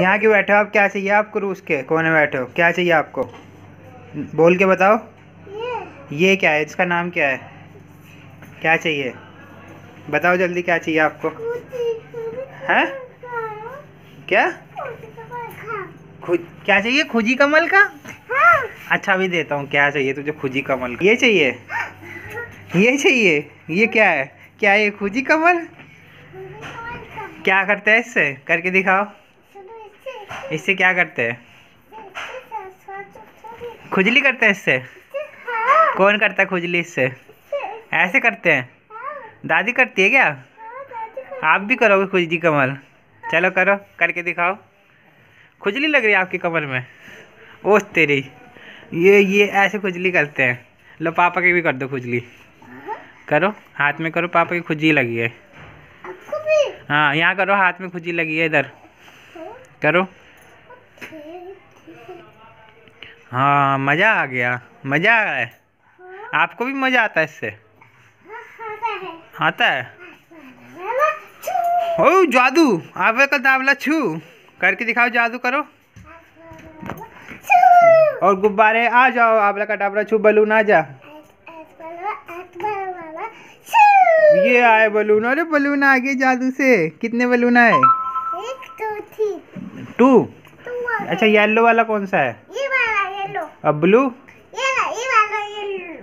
यहाँ के बैठे हो? आप क्या चाहिए आपको रूस के? कोने बैठे हो? क्या चाहिए आपको? बोल के बताओ। ये। ये क्या है? इसका नाम क्या है? क्या चाहिए? बताओ जल्दी क्या चाहिए आपको। है? क्या? खुद क्या चाहिए? खुजी कमल का? हाँ। अच्छा अभी देता हूँ। क्या चाहिए तुझे? खुजी कमल का? ये चाहिए? ये चाहिए? ये क्या है? क्या ये खुजी कमल? क्या करते हैं इससे? करके दिखाओ। इससे क्या करते हैं? खुजली करते हैं इससे? कौन करता है खुजली इससे? ऐसे करते हैं? दादी करती है क्या? आप भी करोगे खुजली कमल? चलो करो करके दिखाओ। खुजली लग रही है आपकी कमर में? ओस तेरी। ये ये ऐसे खुजली करते हैं। लो पापा की भी कर दो खुजली। करो हाथ में करो पापा की खुजली लगी है। हाँ यहाँ करो हाथ में खुजली लगी है इधर। करो। हाँ मज़ा आ गया। मज़ा आ रहा है। आपको भी मज़ा आता है इससे? आता है? ओ जादू! आवे का दावला छू। करके दिखाओ जादू करो। और गुब्बारे आ जाओ आबला का डाबला छू बलून आ जा। ये आए बलून अरे बलून आ गए जादू से। कितने बलून आए? टू। अच्छा येलो वाला कौन सा है? ये वाला येलो और ब्लू ये ये वाला ये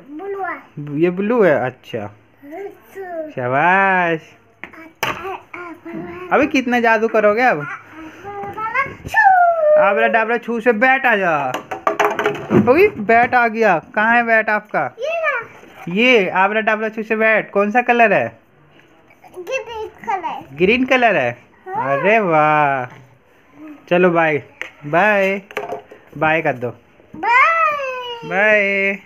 ब्लू है। ये ब्लू है अच्छा। शाबाश। अभी कितना जादू करोगे अब? आबला डाबला छू से बैट आ जा। ओए बैट आ गया। कहाँ है बैट आपका? ये आबला डाबरा छू से बैट। कौन सा कलर है? Green colour. है। अरे वाह। चलो बाय बाय बाय कर दो. बाय